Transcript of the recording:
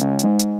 Música